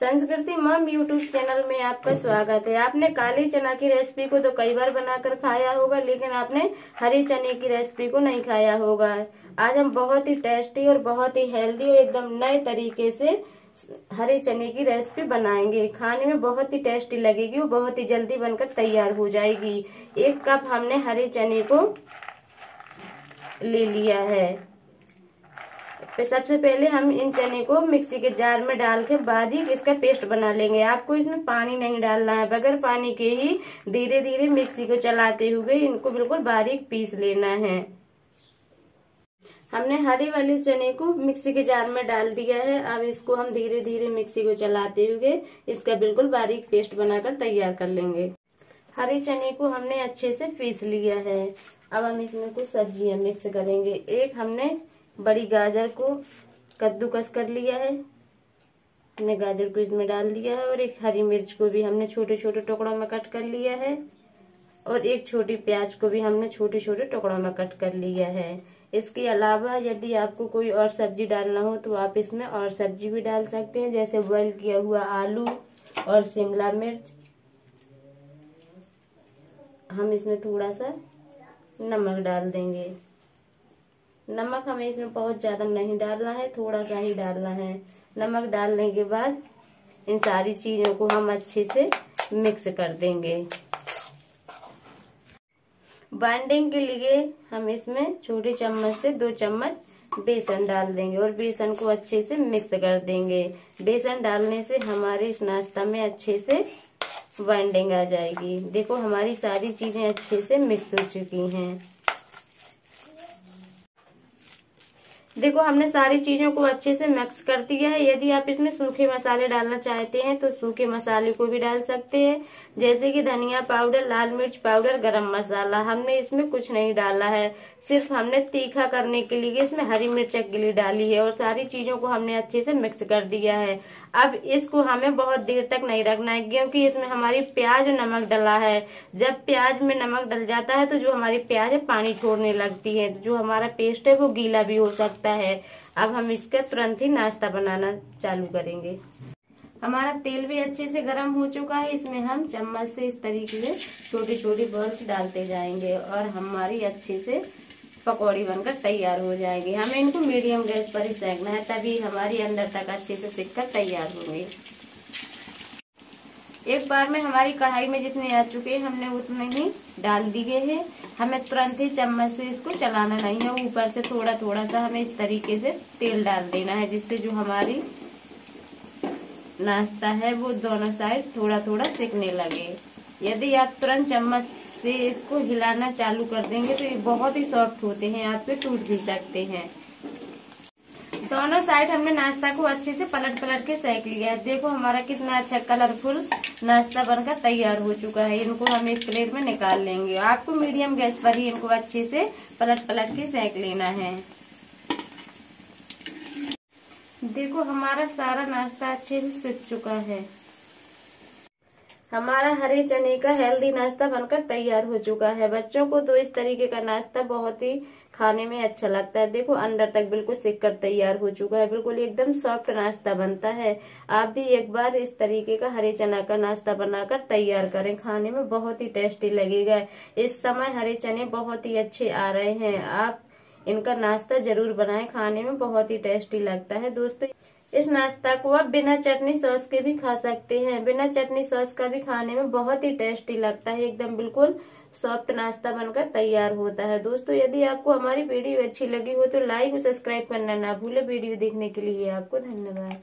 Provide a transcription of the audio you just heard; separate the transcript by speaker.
Speaker 1: संस्कृति मम YouTube channel में आपका स्वागत है। आपने काली चना की रेसिपी को तो कई बार बनाकर खाया होगा, लेकिन आपने हरी चने की रेसिपी को नहीं खाया होगा। आज हम बहुत ही टेस्टी और बहुत ही हेल्दी और एकदम नए तरीके से हरे चने की रेसिपी बनाएँगे। खाने में बहुत ही टेस्टी लगेगी और बहुत ही जल्दी बनकर तैयार हो जाएगी। एक कप हमने हरे चने को ले लिया है। सबसे पहले हम इन चने को मिक्सी के जार में डाल के बारीक इसका पेस्ट बना लेंगे। आपको इसमें पानी नहीं डालना है। बगैर पानी के ही धीरे धीरे मिक्सी को चलाते हुए इनको बिल्कुल बारीक पीस लेना है। हमने हरी वाले चने को मिक्सी के जार में डाल दिया है। अब इसको हम धीरे धीरे मिक्सी को चलाते हुए इसका बिल्कुल बारीक पेस्ट बनाकर तैयार कर लेंगे। हरी चने को हमने अच्छे से पीस लिया है। अब हम इसमें कुछ सब्ज़ियाँ मिक्स करेंगे। एक हमने बड़ी गाजर को कद्दूकस कर लिया है। हमने गाजर को इसमें डाल दिया है और एक हरी मिर्च को भी हमने छोटे छोटे टुकड़ों में कट कर लिया है। और एक छोटी प्याज को भी हमने छोटे छोटे टुकड़ों में कट कर लिया है। इसके अलावा यदि आपको कोई और सब्ज़ी डालना हो तो आप इसमें और सब्ज़ी भी डाल सकते हैं, जैसे बॉयल किया हुआ आलू और शिमला मिर्च। हम इसमें थोड़ा सा नमक डाल देंगे। नमक हमें इसमें बहुत ज़्यादा नहीं डालना है, थोड़ा सा ही डालना है। नमक डालने के बाद इन सारी चीज़ों को हम अच्छे से मिक्स कर देंगे। बाइंडिंग के लिए हम इसमें छोटे चम्मच से दो चम्मच बेसन डाल देंगे और बेसन को अच्छे से मिक्स कर देंगे। बेसन डालने से हमारे इस नाश्ता में अच्छे से बाइंडिंग आ जाएगी। देखो, हमारी सारी चीज़ें अच्छे से मिक्स हो चुकी हैं। देखो, हमने सारी चीज़ों को अच्छे से मिक्स कर दिया है। यदि आप इसमें सूखे मसाले डालना चाहते हैं तो सूखे मसाले को भी डाल सकते हैं। जैसे कि धनिया पाउडर, लाल मिर्च पाउडर, गरम मसाला। हमने इसमें कुछ नहीं डाला है। सिर्फ़ हमने तीखा करने के लिए इसमें हरी मिर्च गिली डाली है और सारी चीज़ों को हमने अच्छे से मिक्स कर दिया है। अब इसको हमें बहुत देर तक नहीं रखना है, क्योंकि इसमें हमारी प्याज और नमक डला है। जब प्याज में नमक डल जाता है तो जो हमारी प्याज है, पानी छोड़ने लगती है। जो हमारा पेस्ट है, वो गीला भी हो सकता है। अब हम इसका तुरंत ही नाश्ता बनाना चालू करेंगे। हमारा तेल भी अच्छे से गर्म हो चुका है। इसमें हम चम्मच से इस तरीके से छोटी छोटी बर्च डालते जाएँगे और हमारी अच्छे से पकौड़ी बनकर तैयार हो जाएगी। हमें इनको मीडियम गैस पर ही सेकना है, तभी हमारी अंदर तक अच्छे से सिक तैयार होंगे। एक बार में हमारी कढ़ाई में जितने आ चुके हैं, हमने उतने ही डाल दिए हैं। हमें तुरंत ही चम्मच से इसको चलाना नहीं है, ऊपर से थोड़ा थोड़ा सा हमें इस तरीके से तेल डाल देना है, जिससे जो हमारी नाश्ता है, वो दोनों साइड थोड़ा थोड़ा सेकने लगे। यदि आप तुरंत चम्मच से इसको हिलाना चालू कर देंगे तो ये बहुत ही सॉफ्ट होते हैं, आप पे टूट भी सकते हैं। दोनों साइड हमने नाश्ता को अच्छे से पलट पलट के सेक लिया है। देखो हमारा कितना अच्छा कलरफुल नाश्ता बनकर तैयार हो चुका है। इनको हम एक प्लेट में निकाल लेंगे। आपको मीडियम गैस पर ही इनको अच्छे से पलट पलट के सेक लेना है। देखो हमारा सारा नाश्ता अच्छे से सीख चुका है। हमारा हरे चने का हेल्दी नाश्ता बनकर तैयार हो चुका है। बच्चों को तो इस तरीके का नाश्ता बहुत ही खाने में अच्छा लगता है। देखो, अंदर तक बिल्कुल सिक कर तैयार हो चुका है। बिल्कुल एकदम सॉफ्ट नाश्ता बनता है। आप भी एक बार इस तरीके का हरे चना का नाश्ता बनाकर तैयार करें। खाने में बहुत ही टेस्टी लगेगा। इस समय हरे चने बहुत ही अच्छे आ रहे हैं। आप इनका नाश्ता ज़रूर बनाएँ। खाने में बहुत ही टेस्टी लगता है। दोस्तों, इस नाश्ता को आप बिना चटनी सॉस के भी खा सकते हैं। बिना चटनी सॉस का भी खाने में बहुत ही टेस्टी लगता है। एकदम बिल्कुल सॉफ्ट नाश्ता बनकर तैयार होता है। दोस्तों, यदि आपको हमारी वीडियो अच्छी लगी हो तो लाइक और सब्सक्राइब करना ना भूले। वीडियो देखने के लिए आपको धन्यवाद।